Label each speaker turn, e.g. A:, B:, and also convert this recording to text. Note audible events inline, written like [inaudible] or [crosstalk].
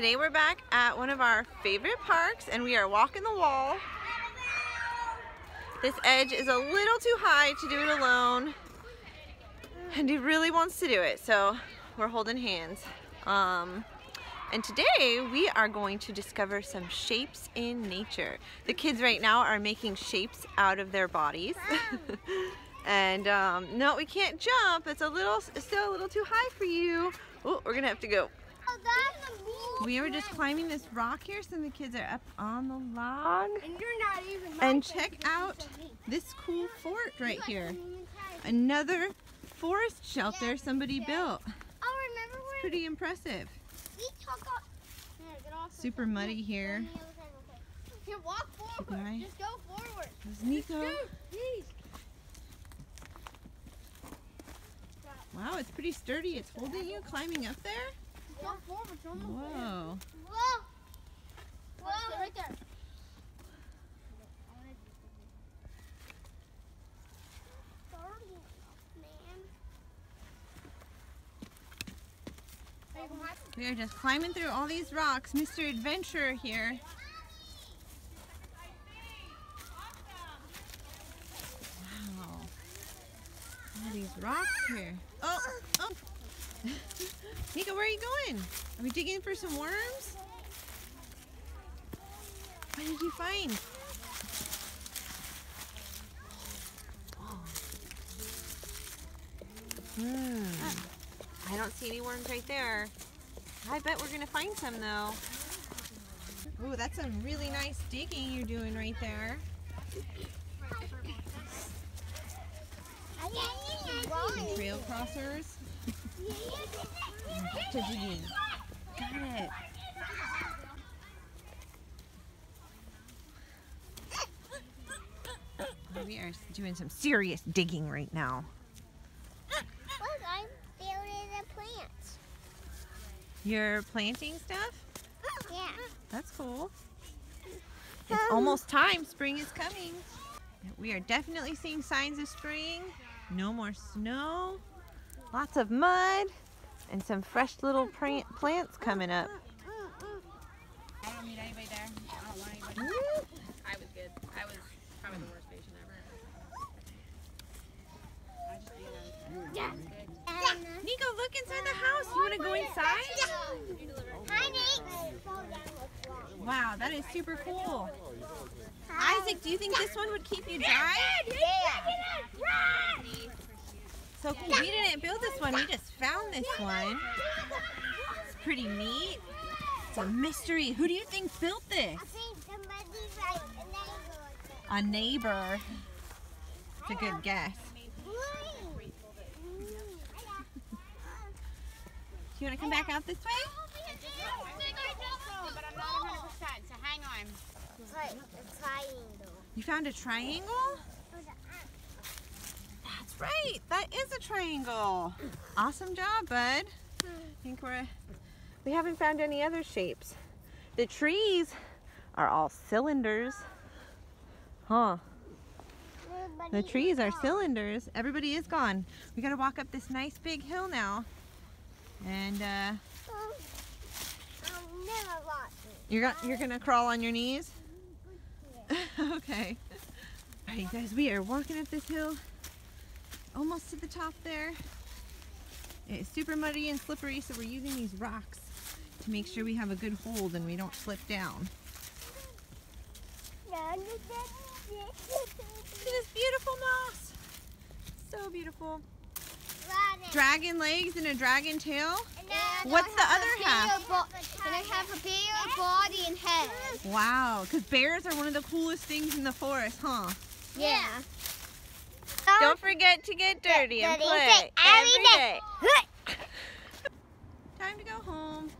A: Today we're back at one of our favorite parks and we are walking the wall. This edge is a little too high to do it alone and he really wants to do it so we're holding hands. Um, and today we are going to discover some shapes in nature. The kids right now are making shapes out of their bodies. [laughs] and um, no, we can't jump. It's a little, still a little too high for you. Oh, we're gonna have to go we were just climbing this rock here, so the kids are up on the log.
B: And you're not even
A: And check out this cool fort right here. Another forest shelter somebody built.
B: Oh, remember where?
A: Pretty impressive.
B: We took off. Yeah,
A: Super muddy here.
B: Here, walk forward.
A: Right.
B: Just go forward.
A: There's Nico. Wow, it's pretty sturdy. It's holding you climbing up there. Whoa.
B: Whoa. Whoa. Right there.
A: We are just climbing through all these rocks. Mr. Adventurer here. Wow. All these rocks here. Oh, oh. Nico, where are you going? Are we digging for some worms? What did you find? Hmm. I don't see any worms right there. I bet we're gonna find some though. Ooh, that's some really nice digging you're doing right there. Some trail crossers. Back to digging. Got it. We are doing some serious digging right now.
B: Look, I'm building the plants.
A: You're planting stuff?
B: Yeah.
A: That's cool. It's um, almost time. Spring is coming. We are definitely seeing signs of spring. No more snow. Lots of mud. And some fresh little plants coming up.
C: I don't need anybody there. I don't want anybody.
A: Woo!
C: I was good. I was probably the worst patient ever. I just being on
B: Yeah.
C: good.
A: Nico, look inside the house. You want to go inside?
B: Hi, Nate.
A: Wow, that is super cool. Isaac, do you think this one would keep you dry?
B: Yeah.
A: So cool. We didn't build this one. We just found this one. It's pretty neat. It's a mystery. Who do you think built this?
B: I think somebody's like a
A: A neighbor. It's a good guess. Do you want to come back out this way?
C: But I'm not 100%, so hang on.
B: It's like a triangle.
A: You found a triangle? Right. That is a triangle. Awesome job, bud. I think we're we haven't found any other shapes. The trees are all cylinders. Huh. The trees are cylinders. Everybody is gone. We gotta walk up this nice big hill now. And uh,
B: never watch
A: you're, go- you're gonna crawl on your knees? [laughs] [laughs] okay. All right, guys, we are walking up this hill almost to the top there. It's super muddy and slippery, so we're using these rocks to make sure we have a good hold and we don't slip down. Look at this beautiful moss. So beautiful. Dragon legs and a dragon tail. What's the other half?
B: And I have a bigger body and head.
A: Wow, because bears are one of the coolest things in the forest, huh?
B: Yeah.
A: Don't forget to get dirty and
B: Dirty and
A: play every
B: day.
A: day. Time to go home.